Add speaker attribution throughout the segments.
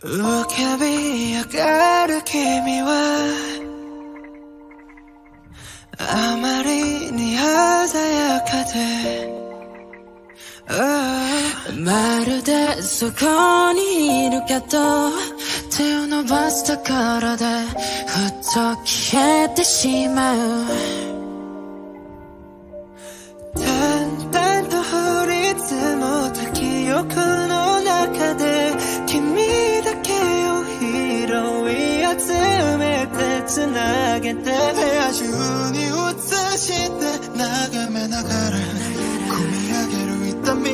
Speaker 1: 浮かび上がる君はあまりに鮮やかで。まるでそこにいるけど手を伸ばすところでふっと消えてしまう。淡々と降り積もった記憶めて繋げて部屋中に映して眺めながら込み上げる痛み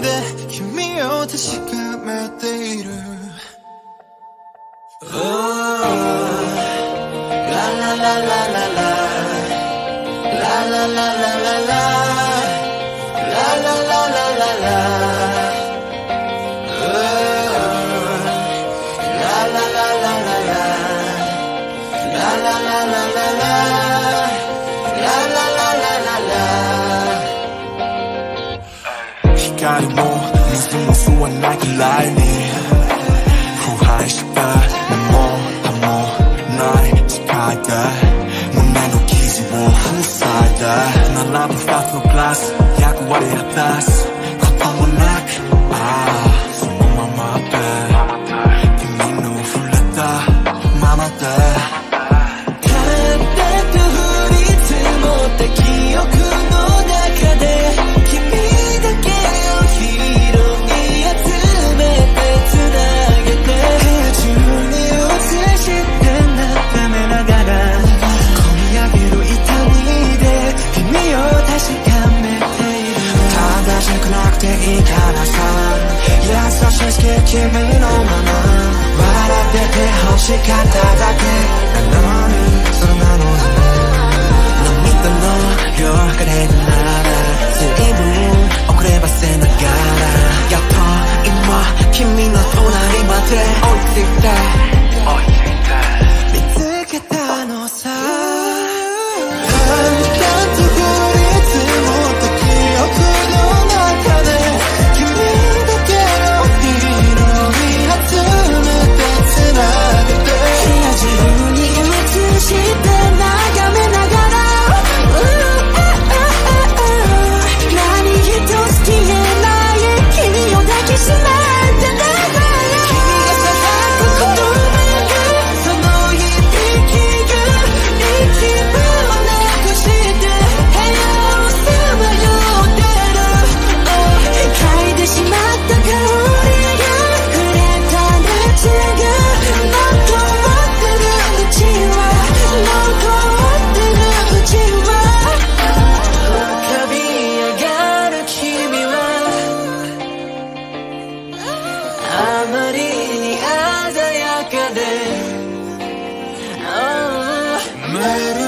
Speaker 1: で君を確かめている。Oh, la la la la La la la la la la
Speaker 2: も吸わなく来に腐敗した根も葉もない世界で胸の傷を塞いで並ぶ二つのグラス役割果たすこともなくあくなくていいからさ優しく君のまま笑
Speaker 1: light